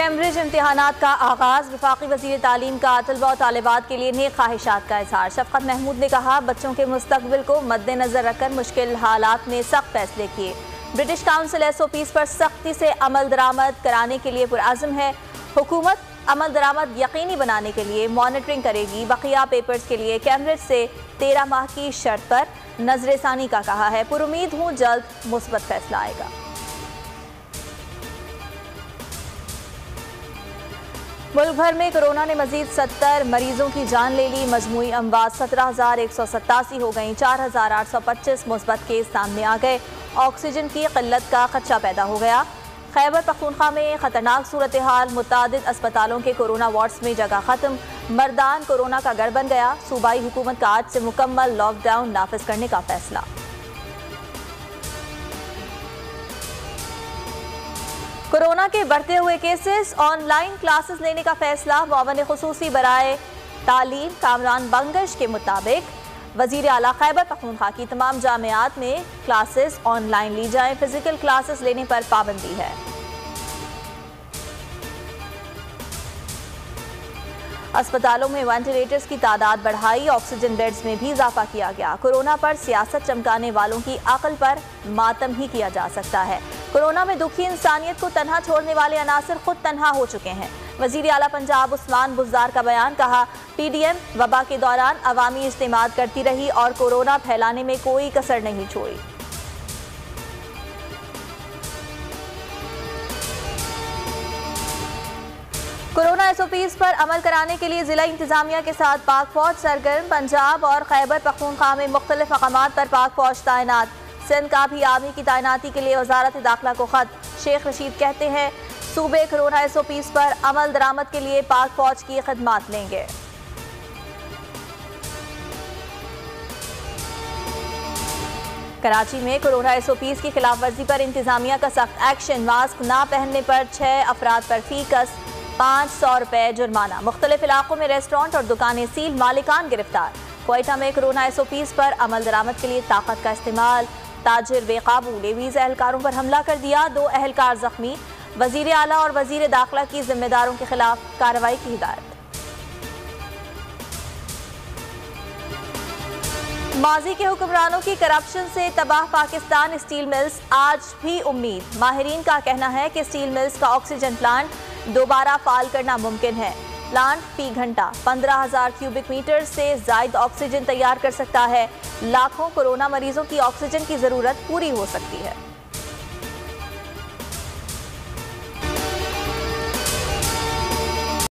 Cambridge इम्तहान का आगाज़। विफाकी वजी तालीम का तलबा तालिबात के लिए नेक ख्वाहिशात का इजहार। शफकत महमूद ने कहा, बच्चों के मुस्तबिल को मद्देनजर रखकर मुश्किल हालात में सख्त फैसले किए। British Council S O Ps पर सख्ती से अमल दरामद कराने के लिए पुरज़म है। हुकूमत अमल दरामद यकीनी बनाने के लिए मॉनिटरिंग करेगी। बकिया पेपर्स के लिए कैम्ब्रिज से तेरह माह की शर्त पर नजरसानी का कहा है। पुरुद हूँ जल्द मुस्बत फैसला आएगा। मुल्क भर में कोरोना ने मजीद सत्तर मरीजों की जान ले ली। मजमू अमवात सत्रह हज़ार एक सौ सत्तासी हो गई। चार हज़ार आठ सौ पच्चीस मुस्बत केस सामने आ गए। ऑक्सीजन की किल्लत का खदशा पैदा हो गया। खैबर पखूनखा में खतरनाक सूरत हाल मुतद अस्पतालों के कोरोना वार्ड्स में जगह खत्म। मरदान कोरोना का गढ़ बन गया। सूबाई हुकूमत का आज से मुकम्मल लॉकडाउन नाफज करने का फैसला। कोरोना के बढ़ते हुए केसेस ऑनलाइन क्लासेस लेने का फैसला मावन खसूसी बरए तालीम, कामरान बंगश के मुताबिक। वज़ीर अला खैबर पखनखा की तमाम जामियात में क्लासेस ऑनलाइन ली जाएँ फ़िज़िकल क्लासेस लेने पर पाबंदी है। अस्पतालों में वेंटिलेटर्स की तादाद बढ़ाई ऑक्सीजन बेड्स में भी इजाफा किया गया। कोरोना पर सियासत चमकाने वालों की अकल पर मातम ही किया जा सकता है। कोरोना में दुखी इंसानियत को तनहा छोड़ने वाले अनासर खुद तनहा हो चुके हैं। वज़ीर अला पंजाब उस्मान बुजार का बयान कहा पीडीएम वबा के दौरान अवामी इज्तेम करती रही और कोरोना फैलाने में कोई कसर नहीं छोड़ी। कोरोना एसओपीज पर अमल कराने के लिए जिला इंतजामिया के साथ पाक फौज, सरगर्म पंजाब और खैबर पखनखा में मुख्तलिफ़ मकाम पर पाक फौज तैनात। सिंध का भी आर्मी की तैनाती के लिए वजारत दाखिला को खत। शेख रशीद कहते हैं, सूबे कोरोना एस ओ पीज पर अमल दरामद के लिए पाक फौज की खदमात लेंगे। कराची में कोरोना एस ओ पीज की खिलाफ वर्जी पर इंतजामिया का सख्त एक्शन। मास्क ना पहनने पर छह अफराद पर फीकस, पाँच सौ रुपए जुर्माना। मुख्तलिफ़ इलाकों में रेस्टोरेंट और दुकानें सील, मालिकान गिरफ़्तार। कोयटा में कोरोना एस ओ पीज पर अमल दरामद के लिए ताकत का इस्तेमाल। ताजिर बेकाबू लेवीज एहलकारों पर हमला कर दिया। दो एहलकार जख्मी, वज़ीर आला और वज़ीर दाखिला की जिम्मेदारों के खिलाफ कार्रवाई की हिदायत। माजी के हुक्मरानों की करप्शन से तबाह पाकिस्तान स्टील मिल्स आज भी उम्मीद। माहरीन का कहना है कि स्टील मिल्स का ऑक्सीजन प्लांट दोबारा फाल करना मुमकिन है। प्लांट पी घंटा पंद्रह हज़ार क्यूबिक मीटर से जायद ऑक्सीजन तैयार कर सकता है। लाखों कोरोना मरीजों की ऑक्सीजन की ज़रूरत पूरी हो सकती है।